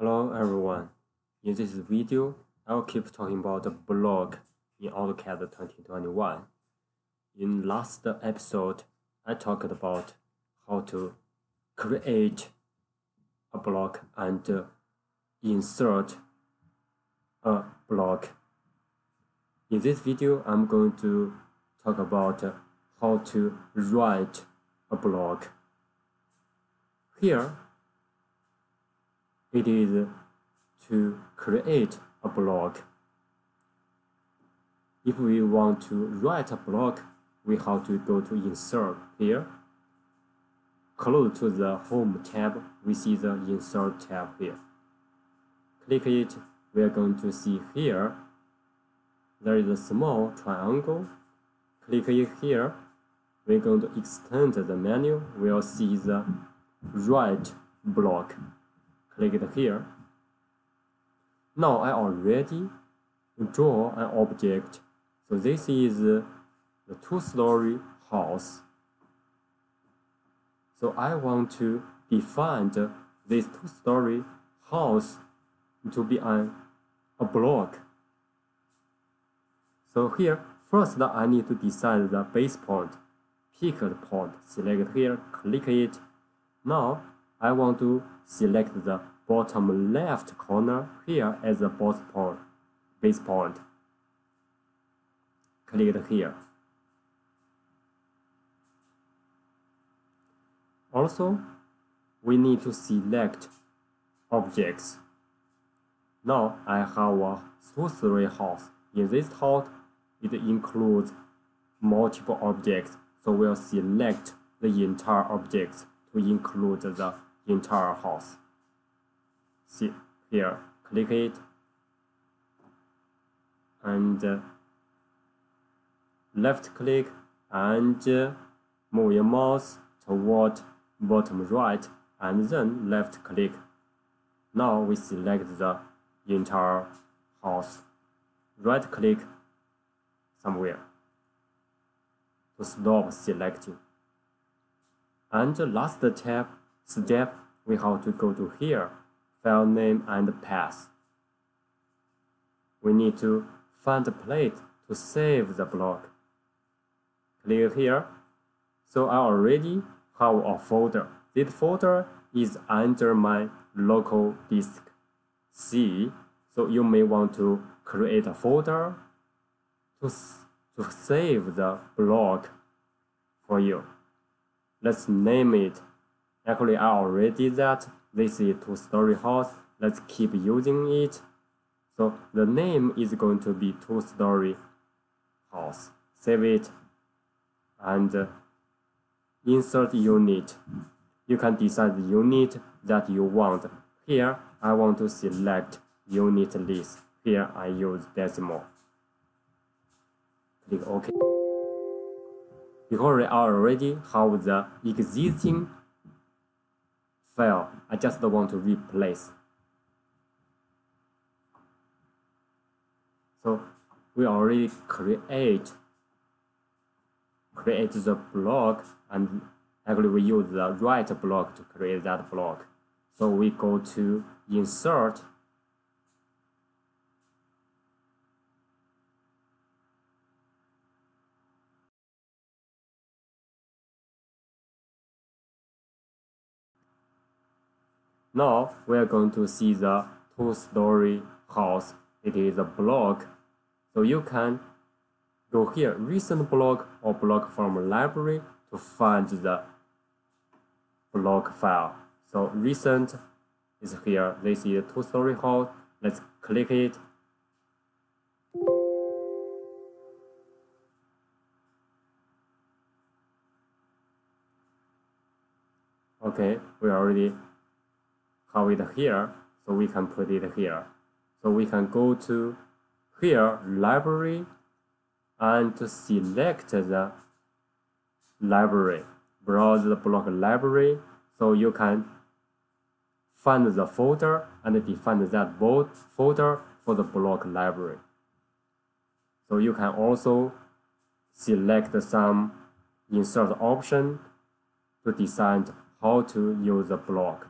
Hello everyone. In this video, I'll keep talking about the block in AutoCAD 2021. In last episode, I talked about how to create a block and insert a block. In this video, I'm going to talk about how to write a block. Here, it is to create a block. If we want to write a block, we have to go to Insert here. Close to the Home tab, we see the Insert tab here. Click it, we are going to see here, there is a small triangle. Click it here, we're going to extend the menu, we'll see the write block click it here. Now I already draw an object. So this is the two-story house. So I want to define this two-story house to be an, a block. So here, first I need to decide the base point. Pick the point, select here, click it. Now I want to select the bottom left corner here as the base point. Base point. Click here. Also, we need to select objects. Now I have a two-story house. In this house, it includes multiple objects, so we'll select the entire objects to include the entire house. See here, click it and uh, left click and uh, move your mouse toward bottom right and then left click. Now we select the entire house. Right click somewhere to stop selecting. And the last tab step, we have to go to here, file name and path. We need to find a plate to save the block. Click here. So I already have a folder. This folder is under my local disk C. So you may want to create a folder to, to save the block for you. Let's name it Actually, I already did that. This is two-story house. Let's keep using it. So the name is going to be two-story house. Save it and uh, insert unit. You can decide the unit that you want. Here, I want to select unit list. Here, I use decimal. Click OK. Because I already have the existing file. I just want to replace. So we already create create the block and actually we use the write block to create that block. So we go to insert Now we are going to see the two-story house. It is a block. So you can go here, recent block or block from library to find the block file. So recent is here. This is a two-story house. Let's click it. Okay, we already have it here, so we can put it here. So we can go to here, library, and to select the library. Browse the block library, so you can find the folder and define that folder for the block library. So you can also select some insert option to decide how to use the block.